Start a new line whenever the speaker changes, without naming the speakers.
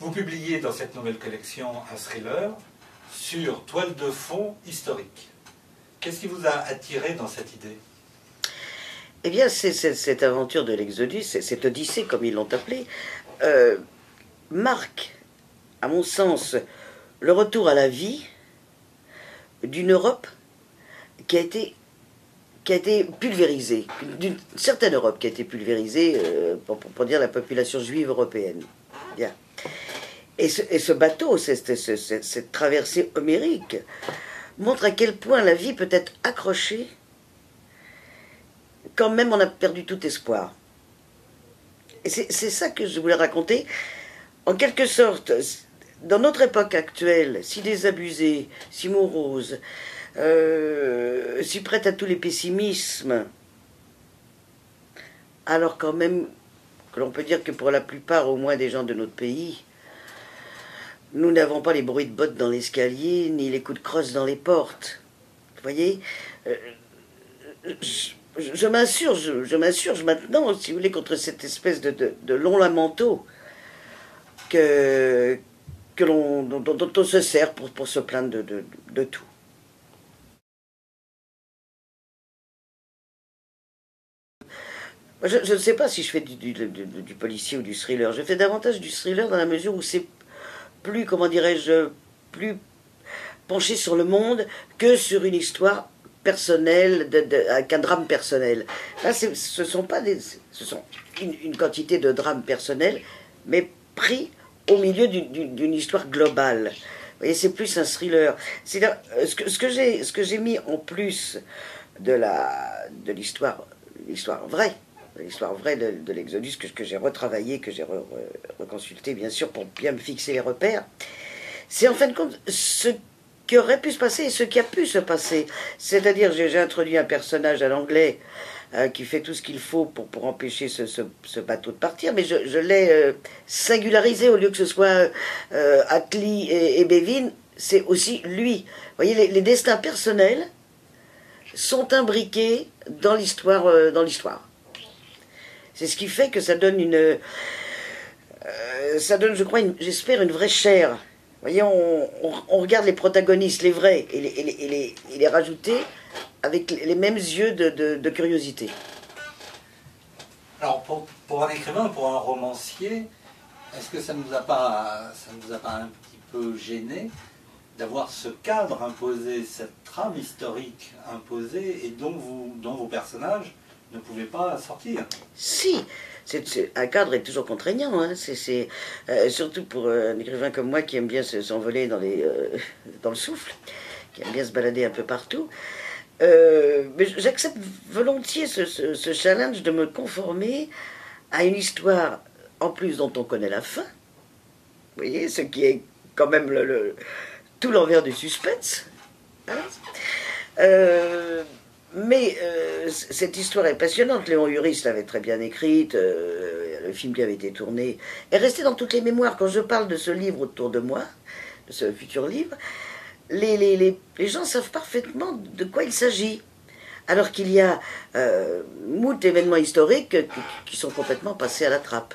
Vous publiez dans cette nouvelle collection un thriller sur toile de fond historique. Qu'est-ce qui vous a attiré dans cette idée?
Eh bien, cette aventure de l'Exodus, cette Odyssée, comme ils l'ont appelé, euh, marque, à mon sens, le retour à la vie d'une Europe qui a été qui a été pulvérisée, d'une certaine Europe qui a été pulvérisée, euh, pour, dire la population juive européenne. Bien. Et ce, bateau, cette, traversée homérique, montre à quel point la vie peut être accrochée quand même on a perdu tout espoir. Et c'est ça que je voulais raconter. En quelque sorte, dans notre époque actuelle, si désabusée, si morose, euh, si prête à tous les pessimismes, alors quand même que l'on peut dire que pour la plupart au moins des gens de notre pays, nous n'avons pas les bruits de bottes dans l'escalier, ni les coups de crosse dans les portes. Vous voyez euh, Je, m'insurge, je m'insurge maintenant, si vous voulez, contre cette espèce de, long lamento que, l'on, dont, on se sert pour, se plaindre de, tout. Je ne sais pas si je fais du, policier ou du thriller. Je fais davantage du thriller dans la mesure où c'est plus, comment dirais-je, plus penché sur le monde que sur une histoire personnelle, avec un drame personnel. Là, ce sont pas des, ce sont une, quantité de drames personnels, mais pris au milieu d'une histoire globale. Vous voyez, c'est plus un thriller. C'est ce que, ce que j'ai, ce que j'ai mis en plus de la, de l'histoire, l'histoire vraie l'histoire vraie de, l'Exodus que, j'ai retravaillé, que j'ai reconsulté bien sûr pour bien me fixer les repères, c'est en fin de compte ce qui aurait pu se passer et ce qui a pu se passer. C'est-à-dire, j'ai introduit un personnage à l'anglais euh, qui fait tout ce qu'il faut pour, pour empêcher ce, bateau de partir, mais je, je l'ai euh, singularisé au lieu que ce soit euh, Atli et, et Bévin, c'est aussi lui. Vous voyez, les, les destins personnels sont imbriqués dans l'histoire. Euh, dans l'histoire. C'est ce qui fait que ça donne une. Euh, ça donne, je crois, j'espère, une vraie chair. Vous voyez, on, regarde les protagonistes, les vrais, et les, et les, rajouter avec les mêmes yeux de, curiosité.
Alors, pour, un écrivain, pour un romancier, est-ce que ça ne nous a pas, nous a pas un petit peu gêné d'avoir ce cadre imposé, cette trame historique imposée, et dont vos personnages ne pouvait pas sortir.
Si, un cadre est toujours contraignant, hein. c'est, euh, surtout pour euh, un écrivain comme moi qui aime bien s'envoler dans, euh, dans le souffle, qui aime bien se balader un peu partout. mais j'accepte volontiers ce, challenge de me conformer à une histoire, en plus dont on connaît la fin. Vous voyez, ce qui est quand même tout l'envers du suspense. Hein. Mais cette histoire est passionnante. Léon Uris l'avait très bien écrite. Euh, le film qui avait été tourné est resté dans toutes les mémoires. Quand je parle de ce livre autour de moi, de ce futur livre, les, gens savent parfaitement de quoi il s'agit. Alors qu'il y a euh, moult événements historiques qui sont complètement passés à la trappe.